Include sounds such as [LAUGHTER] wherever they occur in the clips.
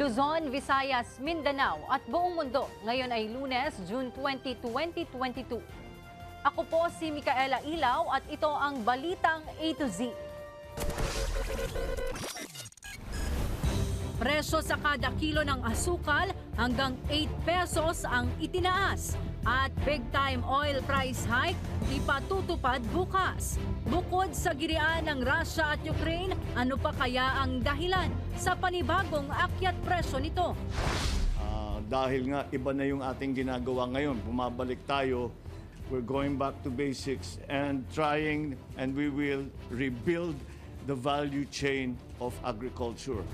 Luzon, Visayas, Mindanao at buong mundo. Ngayon ay lunes, June 20, 2022. Ako po si Micaela Ilaw at ito ang Balitang A to Z. Presyo sa kada kilo ng asukal hanggang 8 pesos ang itinaas. At big time oil price hike ipatutupad bukas. Bukod sa girian ng Russia at Ukraine, ano pa kaya ang dahilan sa panibagong akyat presyo nito? Ah, dahil nga iba na yung ating ginagawa ngayon, bumabalik tayo, we're going back to basics and trying and we will rebuild the value chain of agriculture.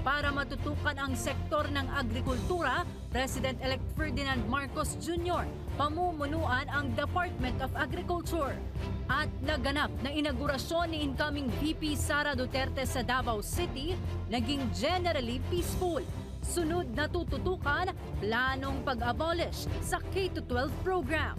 Para matutukan ang sektor ng agrikultura, President-elect Ferdinand Marcos Jr. pamumunuan ang Department of Agriculture. At naganap na inaugurasyon ni incoming VP Sara Duterte sa Davao City, naging generally peaceful. Sunod na tututukan, planong pag-abolish sa K-12 program.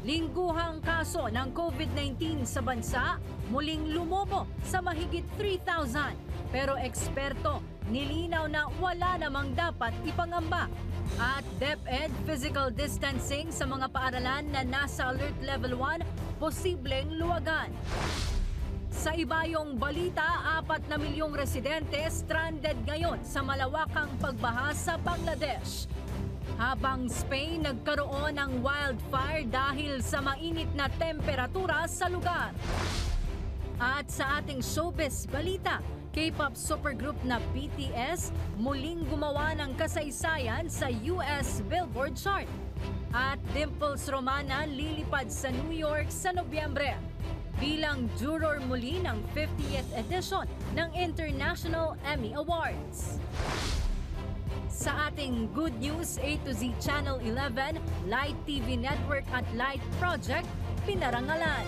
Lingguhang kaso ng COVID-19 sa bansa muling lumobo sa mahigit 3,000. Pero eksperto, nilinaw na wala namang dapat ipangamba. At DepEd physical distancing sa mga paaralan na nasa alert level 1, posibleng luwagan. Sa ibayong balita, apat na milyong residente stranded ngayon sa malawakang pagbaha sa Bangladesh. Habang Spain nagkaroon ng wildfire dahil sa mainit na temperatura sa lugar. At sa ating showbiz balita, K-pop supergroup na BTS muling gumawa ng kasaysayan sa US Billboard chart. At Dimples Romana lilipad sa New York sa Nobyembre bilang juror muli ng 50th edition ng International Emmy Awards. Sa ating Good News A to Z Channel 11, Light TV Network at Light Project, pinarangalan.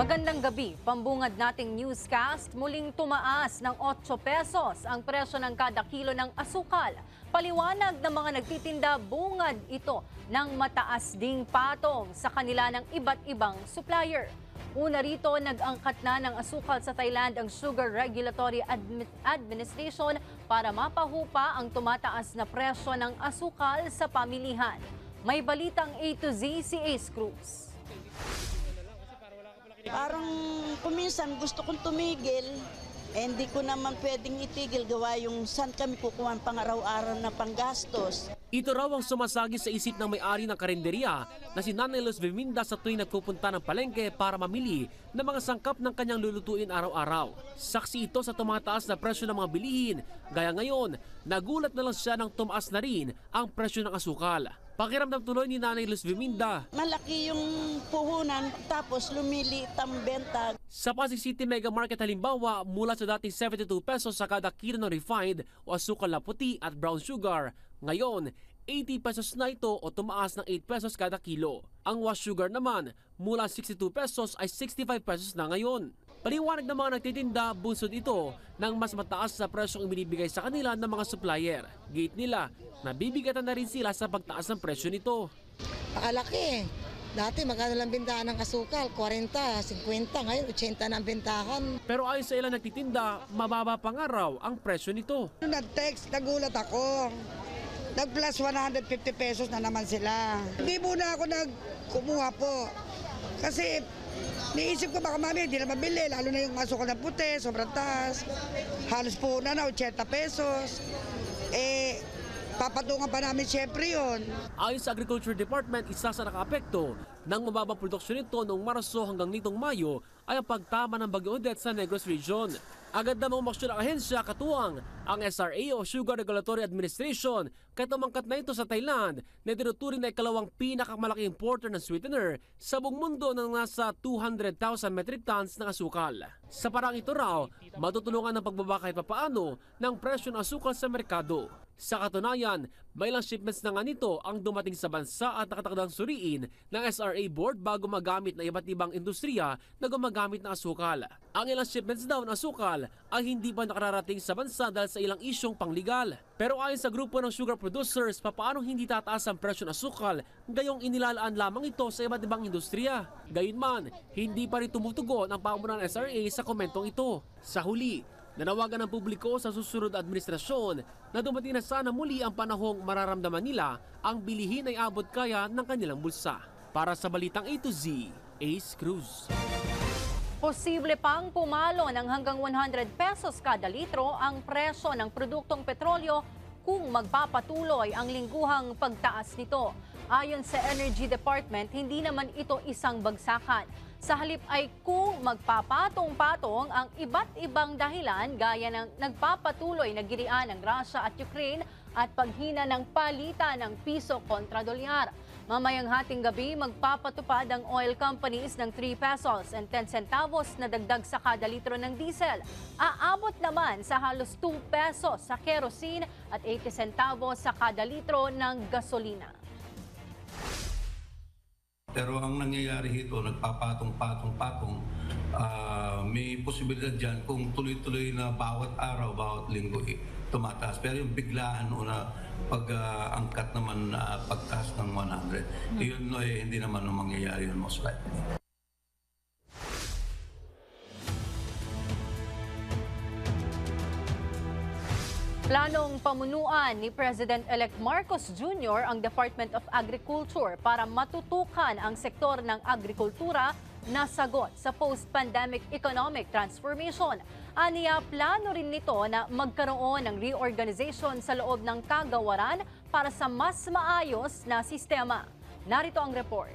Magandang gabi. Pambungad nating newscast, muling tumaas ng 8 pesos ang presyo ng kada kilo ng asukal. Paliwanag ng mga nagtitinda bungad ito ng mataas ding patong sa kanila ng iba't ibang supplier. Una rito, nag-angkat na ng asukal sa Thailand ang Sugar Regulatory Admi- Administration para mapahupa ang tumataas na presyo ng asukal sa pamilihan. May balitang A to Z si Ace Cruz. Parang kuminsan gusto kong tumigil, eh, hindi ko naman pwedeng itigil gawa yung saan kami kukuha ang pang-araw-araw na panggastos. Ito raw ang sumasagi sa isip ng may-ari ng karinderya na si Nanay Luz Viminda sa tuwing nagpupunta ng palengke para mamili ng mga sangkap ng kanyang lulutuin araw-araw. Saksi ito sa tumataas na presyo ng mga bilihin. Gaya ngayon, nagulat na lang siya nang tumaas na rin ang presyo ng asukal. Pakiramdam tuloy ni Nanay Luz Viminda Malaki yung puhunan, tapos lumiliit ang benta. Sa Pasig City Mega Market halimbawa, mula sa dating 72 pesos sa kada kilo ng refined o asukal na puti at brown sugar, ngayon 80 pesos na ito o tumaas ng 8 pesos kada kilo. Ang wash sugar naman, mula 62 pesos ay 65 pesos na ngayon. Paliwanag ng mga nagtitinda, bunsod ito ng mas mataas sa presyong ibinibigay sa kanila ng mga supplier. Gate nila, nabibigatan na rin sila sa pagtaas ng presyo nito. Pakalaki. Dati magkano lang bintahan ng asukal? 40, 50, ngayon 80 na ang bintahan. Pero ayon sa ilang nagtitinda, mababa pa nga raw ang presyo nito. Nung nag-text, nagulat ako. Nag-plus 150 pesos na naman sila. Hindi muna ako nagkumuha po. Kasi niisip ko baka mami, hindi na mabili. Lalo na yung asukal na puti, sobrang taas. Halos po na na, 80 pesos. Eh, papatungan pa namin siyempre yun. Ayon sa Agriculture Department, isa sa nakaapekto ng mababang produksyon nito noong Marso hanggang nitong Mayo ay ang pagtama ng Bagyo Odette sa Negros Region. Agad namang umaksyon ang ahensya katuwang ang SRA o Sugar Regulatory Administration kahit umangkat na ito sa Thailand na tinuturing na ikalawang pinakamalaki importer ng sweetener sa buong mundo ng nasa 200,000 metric tons ng asukal. Sa parang ito raw, matutulungan ng pagbaba kahit papaano ng presyo ng asukal sa merkado. Sa katunayan, may ilang shipments na nga nito ang dumating sa bansa at nakatakdang suriin ng SRA board bago magamit na iba't ibang industriya na gumagamit ng asukal. Ang ilang shipments daw ng asukal ay hindi pa nakararating sa bansa dahil sa ilang isyong panglegal. Pero ayon sa grupo ng sugar producers, papaano hindi tataas ang presyo ng asukal gayong inilalaan lamang ito sa iba't ibang industriya. Gayunman, hindi pa rin tumutugon ang pamunan ng SRA sa komentong ito. Sa huli, Nanawagan ng publiko sa susunod na administrasyon na dumating na sana muli ang panahong mararamdaman nila ang bilihin ay abot kaya ng kanilang bulsa. Para sa Balitang A to Z, Ace Cruz. Posible pang pumalo ng hanggang 100 pesos kada litro ang presyo ng produktong petrolyo kung magpapatuloy ang lingguhang pagtaas nito. Ayon sa Energy Department, hindi naman ito isang bagsakan. Sa halip ay kung magpapatong-patong ang iba't ibang dahilan gaya ng nagpapatuloy na girian ng Russia at Ukraine at paghina ng palitan ng piso kontra dolyar. Mamayang hating gabi, magpapatupad ang oil companies ng 3 pesos and 10 centavos na dagdag sa kada litro ng diesel. Aabot naman sa halos 2 pesos sa kerosene at 80 centavos sa kada litro ng gasolina. Pero ang nangyayari dito, nagpapatong-patong-patong, ah, may posibilidad dyan kung tuloy-tuloy na bawat araw, bawat linggo eh, tumataas. Pero yung biglaan o na pag-angkat naman na pagtaas ng 100, yun eh, hindi naman ang mangyayari yun most likely. Planong pamunuan ni President-elect Marcos Jr. ang Department of Agriculture para matutukan ang sektor ng agrikultura na sagot sa post-pandemic economic transformation. Aniya, plano rin nito na magkaroon ng reorganization sa loob ng kagawaran para sa mas maayos na sistema. Narito ang report.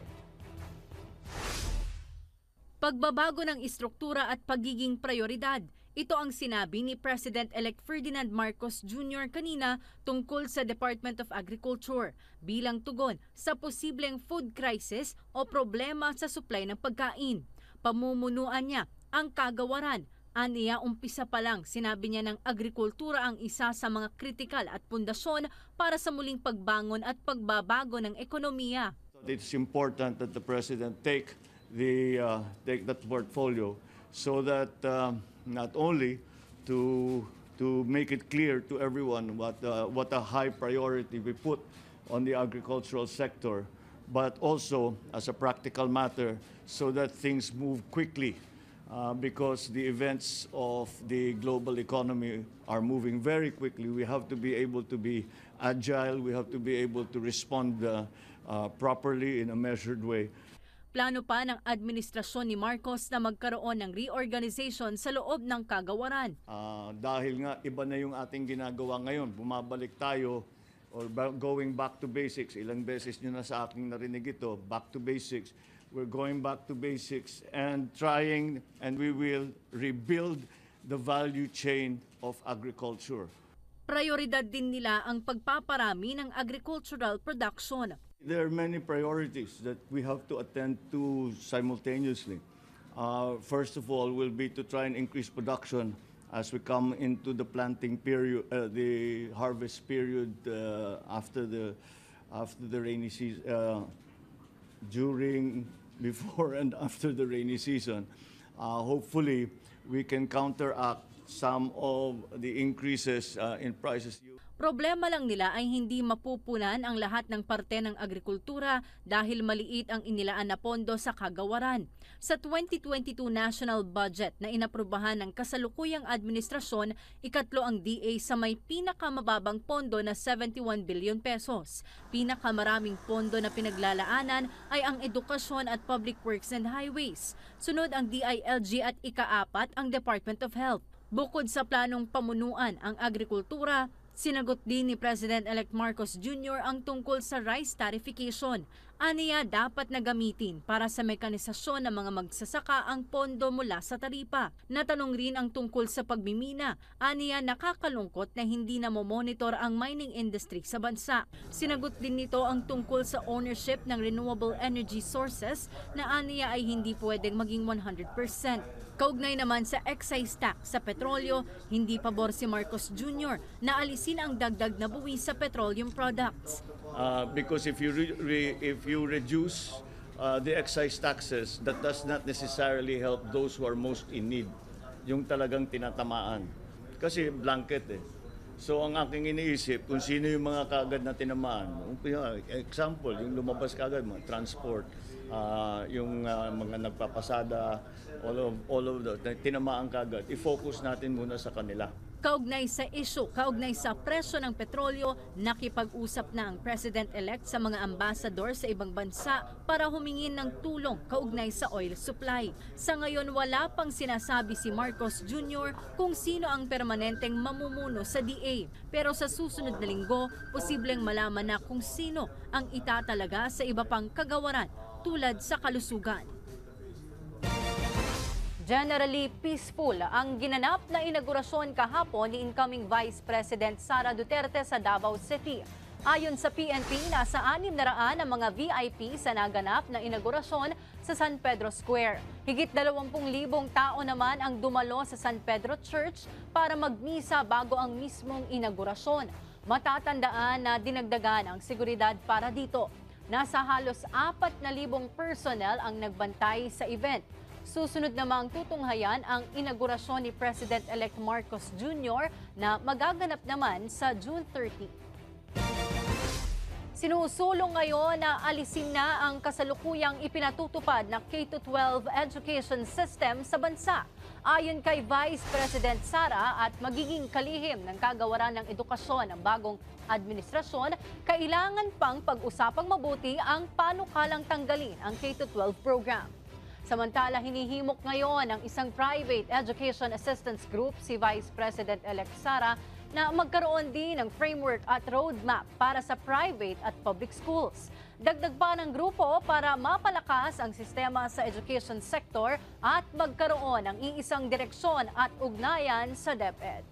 Pagbabago ng istruktura at pagiging prioridad. Ito ang sinabi ni President-elect Ferdinand Marcos Jr. kanina tungkol sa Department of Agriculture bilang tugon sa posibleng food crisis o problema sa supply ng pagkain. Pamumunuan niya ang kagawaran. Aniya umpisa pa lang sinabi niya ng agrikultura ang isa sa mga kritikal at pundasyon para sa muling pagbangon at pagbabago ng ekonomiya. It's important that the president take the uh, take that portfolio so that um, not only to to make it clear to everyone what uh, what a high priority we put on the agricultural sector, but also as a practical matter so that things move quickly. Uh, because the events of the global economy are moving very quickly. We have to be able to be agile. We have to be able to respond uh, uh, properly in a measured way. Plano pa ng administrasyon ni Marcos na magkaroon ng reorganization sa loob ng kagawaran. Ah, dahil nga iba na yung ating ginagawa ngayon, bumabalik tayo or going back to basics. Ilang beses nyo na sa aking narinig ito, back to basics. We're going back to basics and trying and we will rebuild the value chain of agriculture. Prioridad din nila ang pagpaparami ng agricultural production. There are many priorities that we have to attend to simultaneously. Uh, first of all, will be to try and increase production as we come into the planting period, uh, the harvest period uh, after the after the rainy season, uh, during, [LAUGHS] before, and after the rainy season. Uh, hopefully, we can counteract some of the increases uh, in prices. Problema lang nila ay hindi mapupunan ang lahat ng parte ng agrikultura dahil maliit ang inilaan na pondo sa kagawaran. Sa 2022 national budget na inaprubahan ng kasalukuyang administrasyon, ikatlo ang DA sa may pinakamababang pondo na 71 billion pesos. Pinakamaraming pondo na pinaglalaanan ay ang edukasyon at public works and highways. Sunod ang DILG at ikaapat ang Department of Health. Bukod sa planong pamunuan ang agrikultura, Sinagot din ni President-elect Marcos Jr. ang tungkol sa rice tarification. Aniya dapat na gamitin para sa mekanisasyon ng mga magsasaka ang pondo mula sa taripa. Natanong rin ang tungkol sa pagmimina. Aniya nakakalungkot na hindi na monitor ang mining industry sa bansa. Sinagot din nito ang tungkol sa ownership ng renewable energy sources na aniya ay hindi pwedeng maging 100%. Kaugnay naman sa excise tax sa petrolyo, hindi pabor si Marcos Jr. na alisin ang dagdag na buwis sa petroleum products. Uh, because if you re- re- if you reduce uh, the excise taxes, that does not necessarily help those who are most in need. Yung talagang tinatamaan. Kasi blanket eh. So ang aking iniisip, kung sino yung mga kagad na tinamaan, example, yung lumabas kagad, mga transport, ah, yung ah, mga nagpapasada, all of, all of the, tinamaan kagad, i-focus natin muna sa kanila. Kaugnay sa issue, kaugnay sa presyo ng petrolyo, nakipag-usap na ang President-elect sa mga ambasador sa ibang bansa para humingin ng tulong kaugnay sa oil supply. Sa ngayon, wala pang sinasabi si Marcos Jr. kung sino ang permanenteng mamumuno sa DA. Pero sa susunod na linggo, posibleng malaman na kung sino ang itatalaga sa iba pang kagawaran tulad sa kalusugan. Generally peaceful ang ginanap na inaugurasyon kahapon ni incoming Vice President Sara Duterte sa Davao City. Ayon sa PNP, nasa 600 ang mga VIP sa naganap na inaugurasyon sa San Pedro Square. Higit 20,000 tao naman ang dumalo sa San Pedro Church para magmisa bago ang mismong inaugurasyon. Matatandaan na dinagdagan ang seguridad para dito. Nasa halos 4,000 personnel ang nagbantay sa event. Susunod namang tutunghayan ang inaugurasyon ni President-elect Marcos Jr. na magaganap naman sa June 30. Sinusulong ngayon na alisin na ang kasalukuyang ipinatutupad na K-12 education system sa bansa. Ayon kay Vice President Sara at magiging kalihim ng kagawaran ng edukasyon ng bagong administrasyon, kailangan pang pag-usapang mabuti ang panukalang tanggalin ang K-12 program. Samantala, hinihimok ngayon ng isang private education assistance group, si Vice President-elect Sara, na magkaroon din ng framework at roadmap para sa private at public schools. Dagdag pa ng grupo para mapalakas ang sistema sa education sector at magkaroon ng iisang direksyon at ugnayan sa DepEd.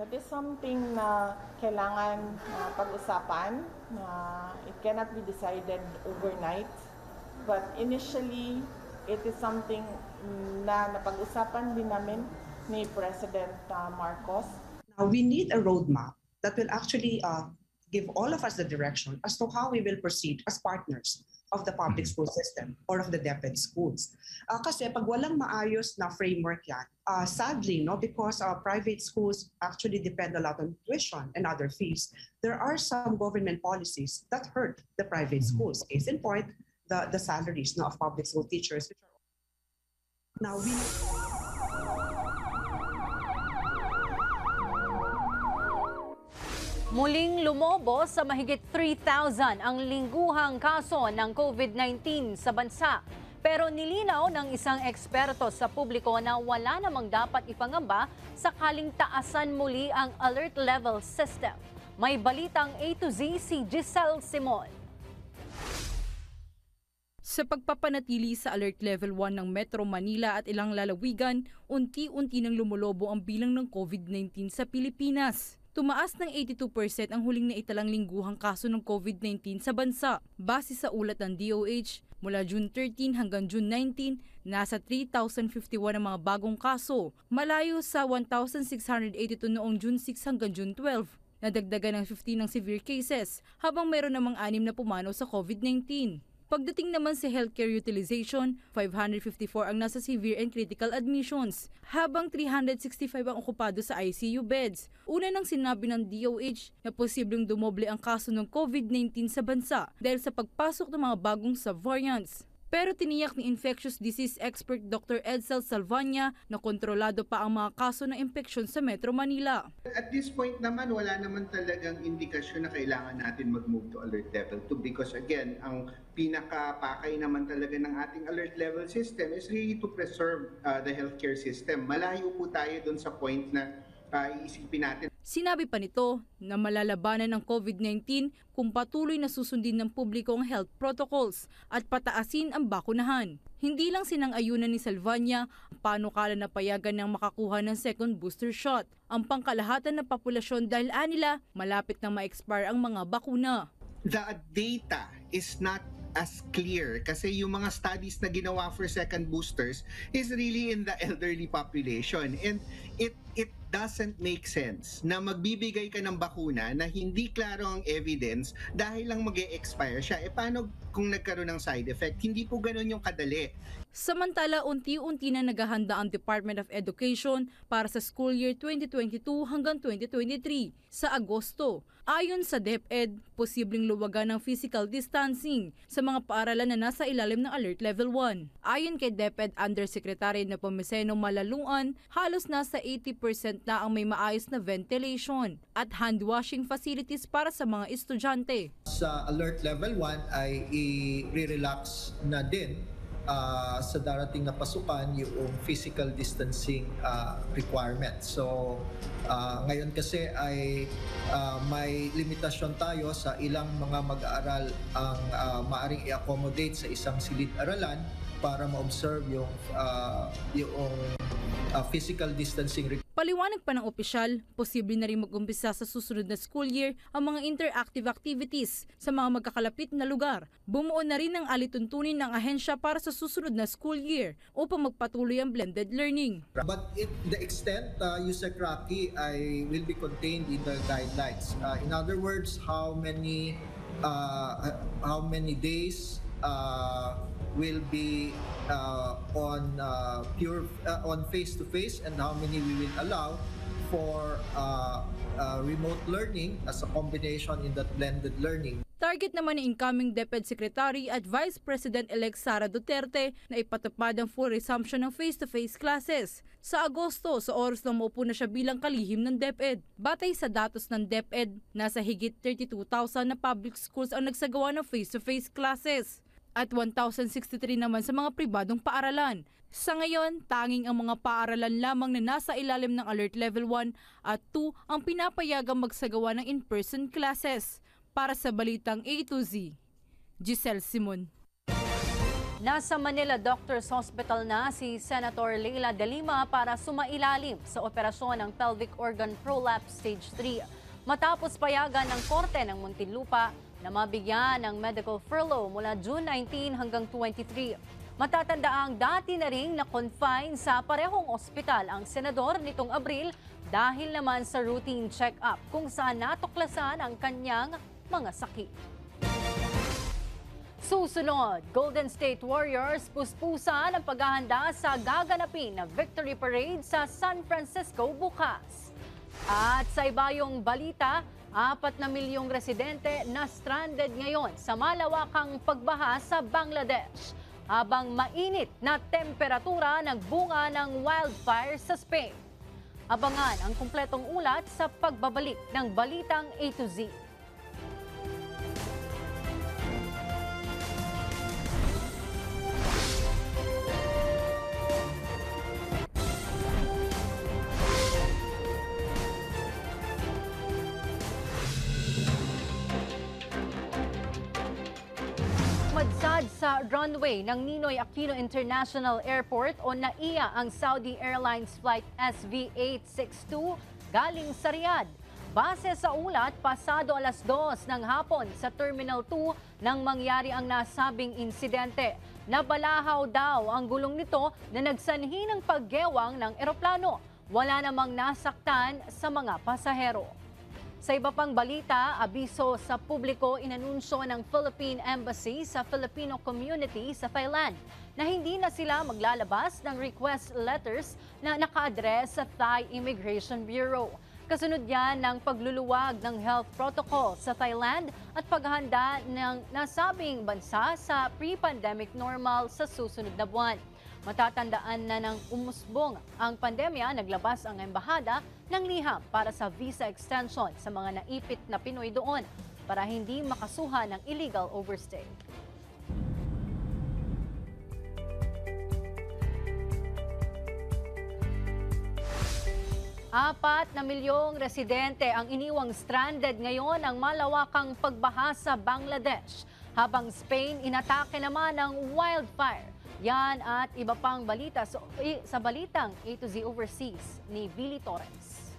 That is something na kailangan na pag-usapan na it cannot be decided overnight. But initially, it is something na napag-usapan din namin ni President uh, Marcos. Now, we need a roadmap that will actually uh, give all of us the direction as to how we will proceed as partners of the public school system or of the DepEd schools. Uh, kasi pag walang maayos na framework yan, uh, sadly, no, because uh, private schools actually depend a lot on tuition and other fees, there are some government policies that hurt the private schools. Case in point, the, the salaries no, of public school teachers. Now, we... Muling lumobo sa mahigit 3,000 ang lingguhang kaso ng COVID-19 sa bansa. Pero nilinaw ng isang eksperto sa publiko na wala namang dapat ipangamba sakaling taasan muli ang alert level system. May balitang A to Z si Giselle Simon. Sa pagpapanatili sa Alert Level 1 ng Metro Manila at ilang lalawigan, unti-unti nang lumulobo ang bilang ng COVID-19 sa Pilipinas. Tumaas ng 82% ang huling na italang lingguhang kaso ng COVID-19 sa bansa. Base sa ulat ng DOH, mula June 13 hanggang June 19, nasa 3,051 ang mga bagong kaso, malayo sa 1,682 noong June 6 hanggang June 12. Nadagdagan ng 15 ng severe cases, habang meron namang anim na pumanaw sa COVID-19. Pagdating naman sa healthcare utilization, 554 ang nasa severe and critical admissions, habang 365 ang okupado sa ICU beds. Una nang sinabi ng DOH na posibleng dumoble ang kaso ng COVID-19 sa bansa dahil sa pagpasok ng mga bagong subvariants. Pero tiniyak ni infectious disease expert Dr. Edsel Salvania na kontrolado pa ang mga kaso ng infeksyon sa Metro Manila. At this point naman, wala naman talagang indikasyon na kailangan natin mag-move to alert level 2 because again, ang pinaka-pakay naman talaga ng ating alert level system is really to preserve uh, the healthcare system. Malayo po tayo dun sa point na uh, iisipin natin Sinabi pa nito na malalabanan ng COVID-19 kung patuloy na susundin ng publiko ang health protocols at pataasin ang bakunahan. Hindi lang sinang-ayunan ni Salvania ang panukala na payagan ng makakuha ng second booster shot. Ang pangkalahatan ng populasyon dahil anila malapit na ma-expire ang mga bakuna. the data is not as clear kasi yung mga studies na ginawa for second boosters is really in the elderly population and it it doesn't make sense na magbibigay ka ng bakuna na hindi klaro ang evidence dahil lang mag expire siya. E paano kung nagkaroon ng side effect? Hindi po ganun yung kadali. Samantala, unti-unti na naghahanda ang Department of Education para sa school year 2022 hanggang 2023 sa Agosto. Ayon sa DepEd, posibleng luwagan ng physical distancing sa mga paaralan na nasa ilalim ng Alert Level 1. Ayon kay DepEd Undersecretary na Pomiseno Malaluan, halos nasa 80% na ang may maayos na ventilation at hand washing facilities para sa mga estudyante. Sa Alert Level 1 ay i-relax na din uh, sa darating na pasukan yung physical distancing uh, requirements. So uh, ngayon kasi ay uh, may limitasyon tayo sa ilang mga mag-aaral ang uh, maaring i-accommodate sa isang silid-aralan para ma-observe yung uh, yung uh, physical distancing requirements. Paliwanag pa ng opisyal, posible na rin mag-umpisa sa susunod na school year ang mga interactive activities sa mga magkakalapit na lugar. Bumuo na rin ang alituntunin ng ahensya para sa susunod na school year upang magpatuloy ang blended learning. But it, the extent uh, USEC Rocky ay will be contained in the guidelines. Uh, in other words, how many uh, how many days uh, will be uh, on uh, pure uh, on face to face and how many we will allow for uh, uh, remote learning as a combination in that blended learning. Target naman ni incoming DepEd Secretary at Vice President-elect Sara Duterte na ipatupad ang full resumption ng face-to-face classes. Sa Agosto, sa oras na maupo na siya bilang kalihim ng DepEd. Batay sa datos ng DepEd, nasa higit 32,000 na public schools ang nagsagawa ng face-to-face classes at 1,063 naman sa mga pribadong paaralan. Sa ngayon, tanging ang mga paaralan lamang na nasa ilalim ng Alert Level 1 at 2 ang pinapayagang magsagawa ng in-person classes. Para sa Balitang A to Z, Giselle Simon. Nasa Manila Doctors Hospital na si Senator Leila De Lima para sumailalim sa operasyon ng pelvic organ prolapse stage 3 matapos payagan ng Korte ng Muntinlupa na mabigyan ng medical furlough mula June 19 hanggang 23. Matatanda ang dati na ring na-confine sa parehong ospital ang senador nitong Abril dahil naman sa routine check-up kung saan natuklasan ang kanyang mga sakit. Susunod, Golden State Warriors puspusan ang paghahanda sa gaganapin na Victory Parade sa San Francisco bukas. At sa ibayong balita, apat na milyong residente na stranded ngayon sa malawakang pagbaha sa Bangladesh habang mainit na temperatura nagbunga ng wildfire sa Spain. Abangan ang kumpletong ulat sa pagbabalik ng Balitang A to Z. Madsad sa runway ng Ninoy Aquino International Airport o NAIA ang Saudi Airlines Flight SV862 galing sa Riyadh. Base sa ulat, pasado alas 2 ng hapon sa Terminal 2 nang mangyari ang nasabing insidente. Nabalahaw daw ang gulong nito na nagsanhi ng paggewang ng eroplano. Wala namang nasaktan sa mga pasahero. Sa iba pang balita, abiso sa publiko inanunsyo ng Philippine Embassy sa Filipino community sa Thailand na hindi na sila maglalabas ng request letters na naka-address sa Thai Immigration Bureau. Kasunod yan ng pagluluwag ng health protocol sa Thailand at paghahanda ng nasabing bansa sa pre-pandemic normal sa susunod na buwan. Matatandaan na ng umusbong ang pandemya, naglabas ang embahada ng liham para sa visa extension sa mga naipit na Pinoy doon para hindi makasuha ng illegal overstay. Apat na milyong residente ang iniwang stranded ngayon ng malawakang pagbaha sa Bangladesh, habang Spain inatake naman ng wildfire. Yan at iba pang balita so, sa balitang A to Z Overseas ni Billy Torres.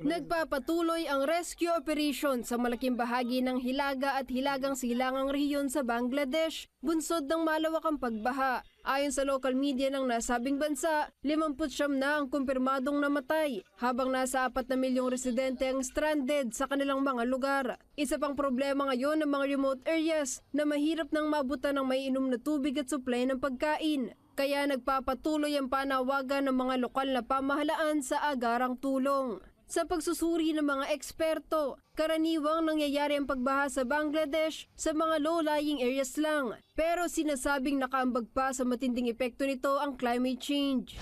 Nagpapatuloy ang rescue operation sa malaking bahagi ng Hilaga at Hilagang Silangang rehiyon sa Bangladesh, bunsod ng malawakang pagbaha. Ayon sa local media ng nasabing bansa, 59 na ang kumpirmadong namatay, habang nasa 4 na milyong residente ang stranded sa kanilang mga lugar. Isa pang problema ngayon ng mga remote areas na mahirap nang mabutan ng may inom na tubig at supply ng pagkain. Kaya nagpapatuloy ang panawagan ng mga lokal na pamahalaan sa agarang tulong. Sa pagsusuri ng mga eksperto, karaniwang nangyayari ang pagbaha sa Bangladesh sa mga low-lying areas lang. Pero sinasabing nakaambag pa sa matinding epekto nito ang climate change.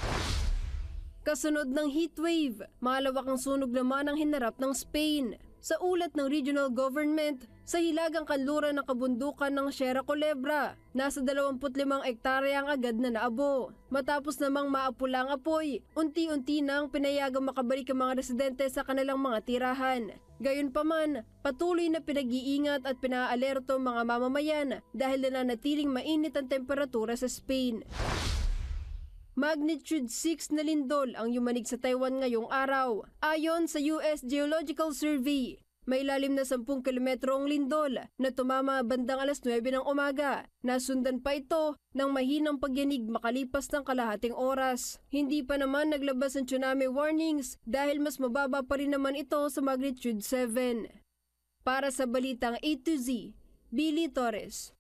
Kasunod ng heatwave, malawak ang sunog naman ang hinarap ng Spain. Sa ulat ng regional government, sa hilagang kanluran ng kabundukan ng Sierra Culebra, nasa 25 ektarya ang agad na naabo. Matapos namang maapula ang apoy, unti-unti nang pinayagang makabalik ang mga residente sa kanilang mga tirahan. Gayunpaman, patuloy na pinag-iingat at pinaalerto mga mamamayan dahil nananatiling mainit ang temperatura sa Spain. Magnitude 6 na lindol ang yumanig sa Taiwan ngayong araw. Ayon sa US Geological Survey, may lalim na 10 kilometro ang lindol na tumama bandang alas 9 ng umaga. Nasundan pa ito ng mahinang pagyanig makalipas ng kalahating oras. Hindi pa naman naglabas ng tsunami warnings dahil mas mababa pa rin naman ito sa magnitude 7. Para sa balitang A to Z, Billy Torres.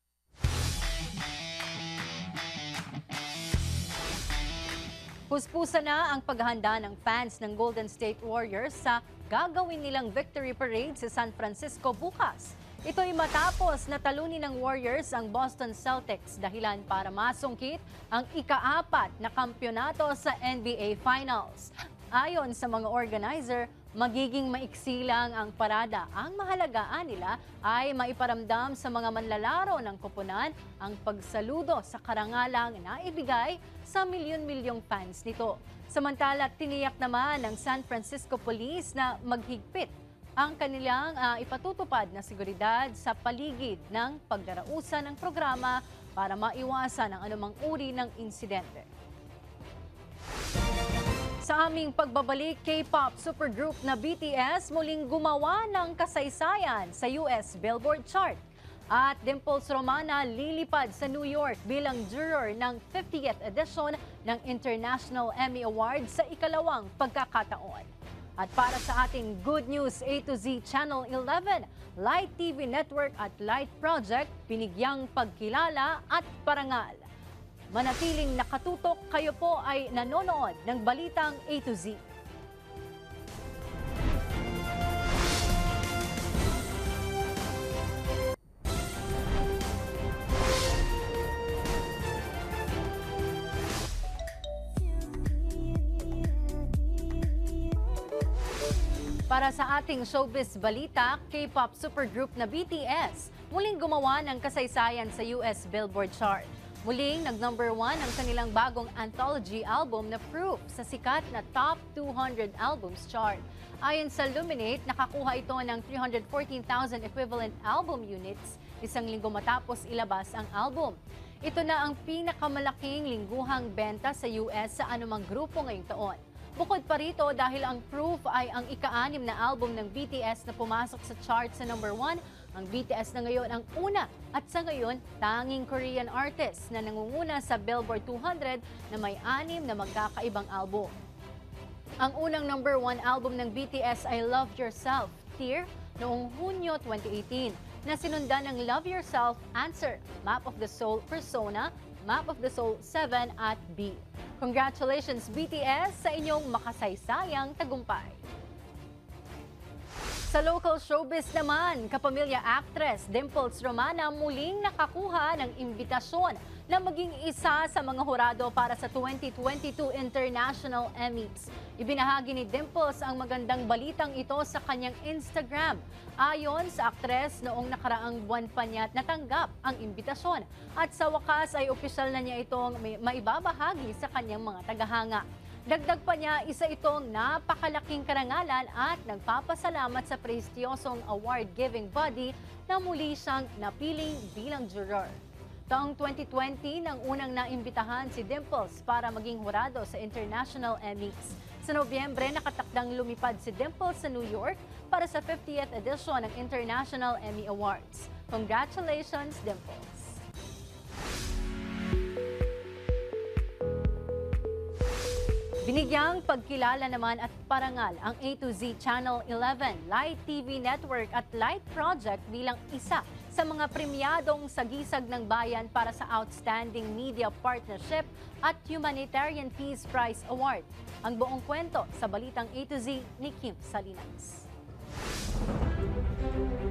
Puspusa na ang paghahanda ng fans ng Golden State Warriors sa gagawin nilang victory parade sa San Francisco bukas. Ito'y matapos na talunin ng Warriors ang Boston Celtics dahilan para masungkit ang ikaapat na kampyonato sa NBA Finals. Ayon sa mga organizer, magiging maiksi lang ang parada. Ang mahalagaan nila ay maiparamdam sa mga manlalaro ng koponan ang pagsaludo sa karangalang na ibigay sa milyon-milyong fans nito. Samantala, tiniyak naman ng San Francisco Police na maghigpit ang kanilang uh, ipatutupad na seguridad sa paligid ng pagdarausan ng programa para maiwasan ang anumang uri ng insidente. Sa aming pagbabalik, K-pop supergroup na BTS muling gumawa ng kasaysayan sa US Billboard chart. At Dimples Romana lilipad sa New York bilang juror ng 50th edition ng International Emmy Awards sa ikalawang pagkakataon. At para sa ating Good News A to Z Channel 11, Light TV Network at Light Project, binigyang pagkilala at parangal. Manatiling nakatutok, kayo po ay nanonood ng Balitang A to Z. Para sa ating showbiz balita, K-pop supergroup na BTS muling gumawa ng kasaysayan sa US Billboard chart. Muling nag-number one ang kanilang bagong anthology album na Proof sa sikat na Top 200 Albums chart. Ayon sa Luminate, nakakuha ito ng 314,000 equivalent album units isang linggo matapos ilabas ang album. Ito na ang pinakamalaking lingguhang benta sa US sa anumang grupo ngayong taon. Bukod pa rito dahil ang Proof ay ang ika-anim na album ng BTS na pumasok sa chart sa number 1, ang BTS na ngayon ang una at sa ngayon tanging Korean artist na nangunguna sa Billboard 200 na may anim na magkakaibang album. Ang unang number 1 album ng BTS ay Love Yourself, Tear, noong Hunyo 2018 na sinundan ng Love Yourself, Answer, Map of the Soul, Persona, Map of the Soul 7 at B. Congratulations BTS sa inyong makasaysayang tagumpay. Sa local showbiz naman, kapamilya actress Dimples Romana muling nakakuha ng imbitasyon na maging isa sa mga hurado para sa 2022 International Emmys. Ibinahagi ni Dimples ang magandang balitang ito sa kanyang Instagram. Ayon sa aktres, noong nakaraang buwan pa niya natanggap ang imbitasyon at sa wakas ay opisyal na niya itong maibabahagi sa kanyang mga tagahanga. Dagdag pa niya, isa itong napakalaking karangalan at nagpapasalamat sa prestiyosong award-giving body na muli siyang napiling bilang juror. Taong 2020 nang unang naimbitahan si Dimples para maging hurado sa International Emmys. Sa Nobyembre, nakatakdang lumipad si Dimple sa New York para sa 50th edition ng International Emmy Awards. Congratulations, Dimples! Binigyang pagkilala naman at parangal ang A to Z Channel 11, Light TV Network at Light Project bilang isa sa mga premyadong sagisag ng bayan para sa Outstanding Media Partnership at Humanitarian Peace Prize Award. Ang buong kwento sa balitang A to Z ni Kim Salinas.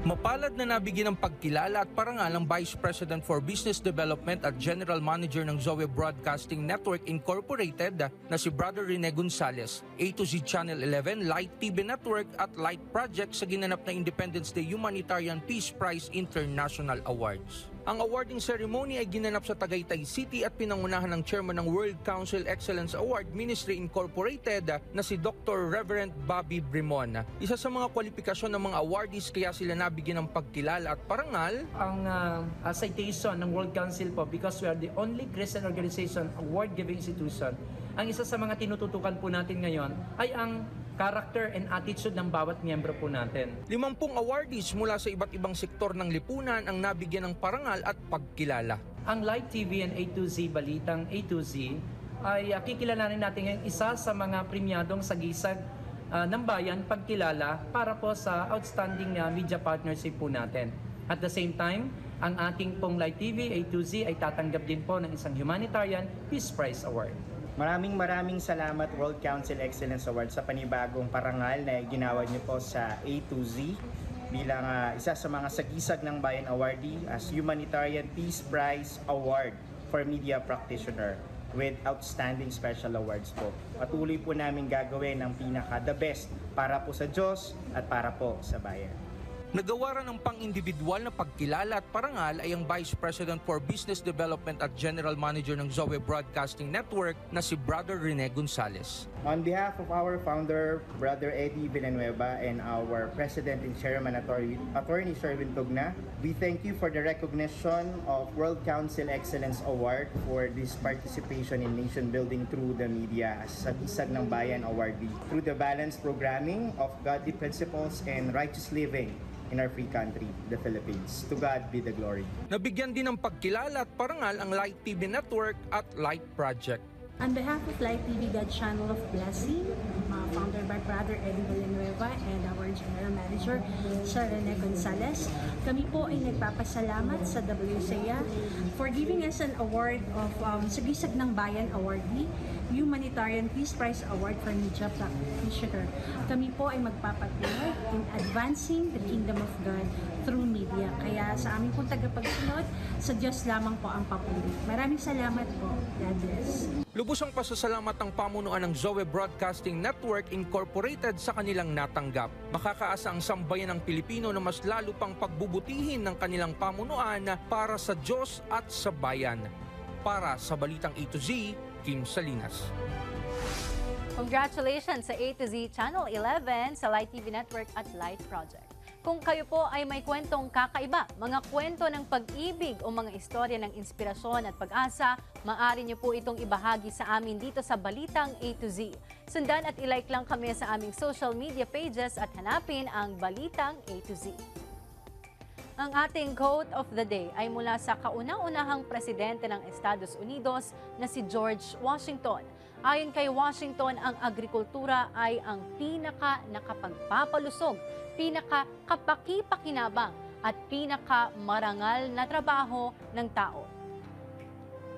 Mapalad na nabigyan ng pagkilala at parangal ang Vice President for Business Development at General Manager ng Zoe Broadcasting Network Incorporated na si Brother Rene Gonzalez, A to Z Channel 11, Light TV Network at Light Project sa ginanap na Independence Day Humanitarian Peace Prize International Awards. Ang awarding ceremony ay ginanap sa Tagaytay City at pinangunahan ng chairman ng World Council Excellence Award Ministry Incorporated na si Dr. Reverend Bobby Brimon. Isa sa mga kwalifikasyon ng mga awardees kaya sila nabigyan ng pagkilala at parangal ang uh, citation ng World Council po because we are the only Christian organization award-giving institution. Ang isa sa mga tinututukan po natin ngayon ay ang character and attitude ng bawat miyembro po natin. Limampung awardees mula sa iba't ibang sektor ng lipunan ang nabigyan ng parangal at pagkilala. Ang Light TV and A2Z Balitang A2Z ay uh, kikilalanin natin ngayong isa sa mga premyadong sagisag uh, ng bayan pagkilala para po sa outstanding uh, media partnership po natin. At the same time, ang ating pong Light TV A2Z ay tatanggap din po ng isang Humanitarian Peace Prize Award. Maraming maraming salamat World Council Excellence Award sa panibagong parangal na ginawa niyo po sa A to Z bilang uh, isa sa mga sagisag ng Bayan Awardee as Humanitarian Peace Prize Award for Media Practitioner with outstanding special awards po. Patuloy po namin gagawin ang pinaka the best para po sa Diyos at para po sa bayan. Nagawaran ng pang-individual na pagkilala at parangal ay ang Vice President for Business Development at General Manager ng Zoe Broadcasting Network na si Brother Rene Gonzalez. On behalf of our founder, Brother Eddie Villanueva and our President and Chairman, Attorney, Attorney Sherwin Tugna, we thank you for the recognition of World Council Excellence Award for this participation in nation building through the media as Sagisag ng Bayan Awardee through the balanced programming of godly principles and righteous living in our free country, the Philippines. To God be the glory. Nabigyan din ng pagkilala at parangal ang Light TV Network at Light Project. On behalf of Light TV, God Channel of Blessing, uh, founded by Brother Eddie Villanueva and our General Manager, Sir Rene Gonzalez, kami po ay nagpapasalamat sa WCA for giving us an award of um, Sagisag ng Bayan Awardee Humanitarian Peace Prize Award for Media Practitioner. Kami po ay magpapatuloy in advancing the kingdom of God through media. Kaya sa aming pong tagapagsunod, sa Diyos lamang po ang papuri. Maraming salamat po. God bless. Lubusang pasasalamat ang pamunuan ng Zoe Broadcasting Network Incorporated sa kanilang natanggap. Makakaasa ang sambayan ng Pilipino na mas lalo pang pagbubutihin ng kanilang pamunuan para sa Diyos at sa bayan. Para sa Balitang A to Z, Kim Salinas. Congratulations sa A to Z Channel 11 sa Light TV Network at Light Project. Kung kayo po ay may kwentong kakaiba, mga kwento ng pag-ibig o mga istorya ng inspirasyon at pag-asa, maaari niyo po itong ibahagi sa amin dito sa Balitang A to Z. Sundan at ilike lang kami sa aming social media pages at hanapin ang Balitang A to Z. Ang ating quote of the day ay mula sa kauna-unahang presidente ng Estados Unidos na si George Washington. Ayon kay Washington, ang agrikultura ay ang pinaka nakapagpapalusog, pinaka kapaki-pakinabang at pinaka marangal na trabaho ng tao.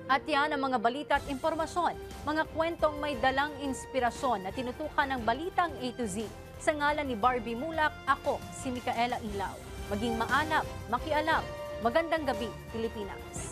At yan ang mga balita at impormasyon, mga kwentong may dalang inspirasyon na tinutukan ng Balitang A to Z. Sa ngalan ni Barbie Mulak, ako si Micaela Ilaw maging maanap, makialam. Magandang gabi, Pilipinas.